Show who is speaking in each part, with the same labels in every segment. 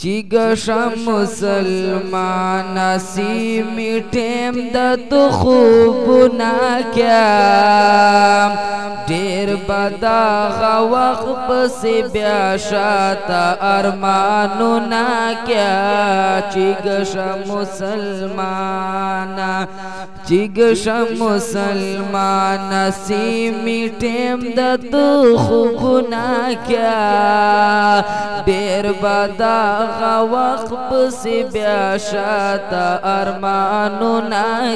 Speaker 1: چیګشم مسلمان اسی میټم د تو خوب نا کیا ډیر بدا غوخ پس بیا شاته ارمانو نا کیا چیګشم مسلمان چګش مسلمان سیمی ټیم د تو خو ګنا کیا بیر بدا غوخ پس بیا شاته ارمانو نا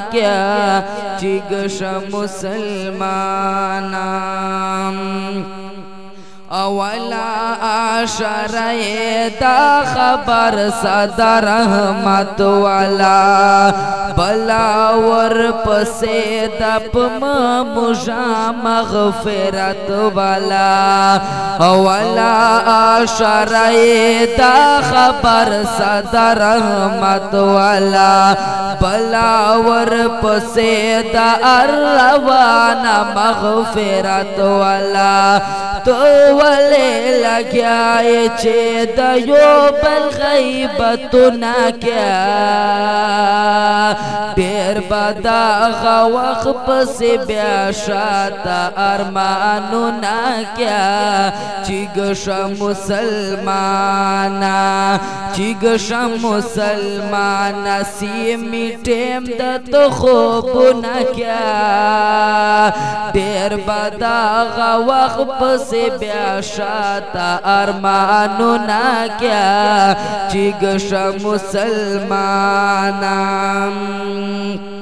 Speaker 1: اولا شرعیتا خبر صدر رحمت والا بلا ور پسې د پم مجا مغفرت والا اولا شرعیتا خبر صدر رحمت والا بلا ور پسې د اروانا مغفرت والا تو ولې لګیاي چې د یو بل غیبتونه کې پیر بدا غوخ پس بیا شاته ارمانونه کې چې ګشم مسلمانا چې ګشم مسلمانا سیمې ټیم د تو خوبونه کې پیر بدا غوخ پس بیا شاته ارمانونه کیا چیګ ش مسلمانان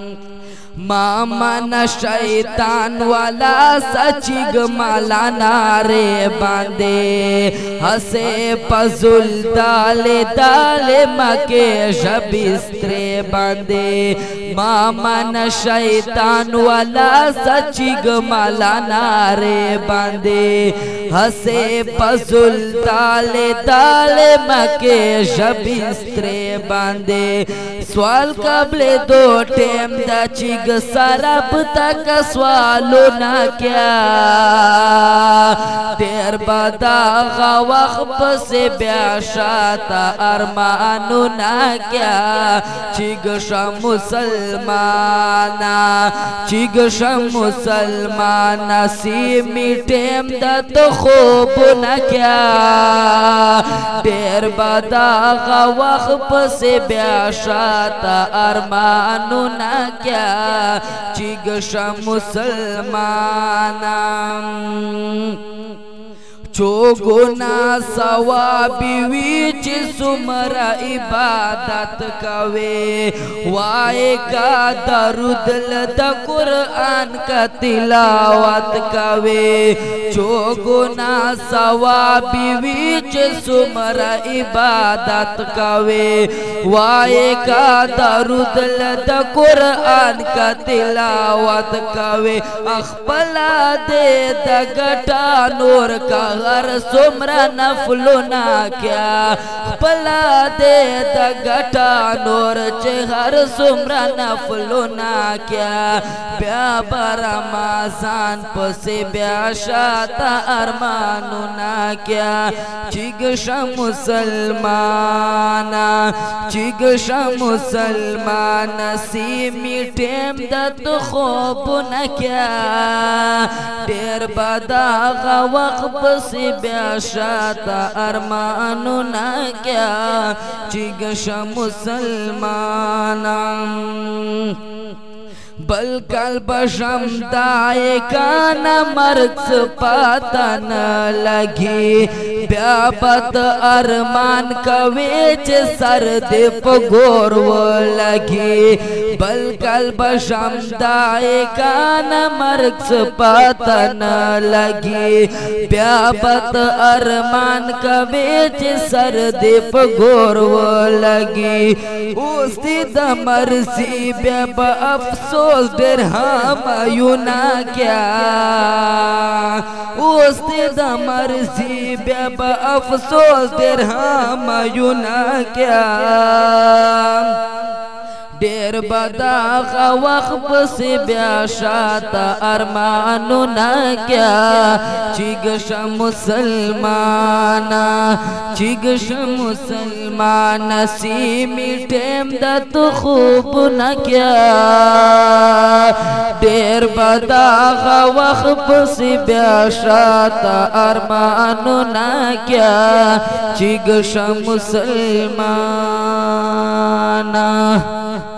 Speaker 1: मामा न शैतान वाला सचिग मालाना नारे बांदे हसे पजुल दाले दाले मके शबिस्त्रे बांदे मामा न शैतान वाला सचिग मालाना नारे बांदे हसे पजुल ताले ताले मके शबिस्त्रे बांधे सवाल कबले दो टेम दचिग لگ سر اب تک سوالو نہ کیا دیر بدا غوخ پس بیا شاتا ارمانو نہ کیا چگش مسلمانا چگش مسلمانا سی میٹیم دا تو خوب نہ کیا دیر بدا غوخ پس بیا شاتا ارمانو نہ کیا چیگش مسلمانم چو گنا ثوابی وی چې سمرا عبادت کوي وای کا درود لد قران کا تلاوت کوي چو گنا ثواب وی چې سمر عبادت کوي وای کا درود لد قران کا تلاوت کوي خپل دې د ګټا نور کا هر سمر نفل نا کیا خپل دې د ګټا نور چې هر سمر نفل نا کیا بیا پر ما ځان پسې بیا شاه जाता अरमानो ना क्या चिग मुसलमान चिग मुसलमान सी मीठे दत खोप न क्या बदा का वक्त से ब्याशाता अरमानो ना क्या चिग मुसलमान बल कल बसमदायन मर्स पतन लगी व्यापत अरमान कवेच सर दीप गोरव लगी बल कल बशमदाए का न मर्क्स पतन न लगी प्यापत अरमान कबेच सर दीप घोर वो लगी उसी दमर सी बेब अफसोस डर हम यूना क्या उसी दमर सी बेब अफसोस डर हम यूना क्या ډیر بدا وخت پسې بیا شاته ارمانو نه کیا چیګش مسلمانا چیګش مسلمان سیمی ټیم د تو خوب نه کیا ډیر بدا وخت پسې بیا شاته ارمانو نه کیا چیګش مسلمانا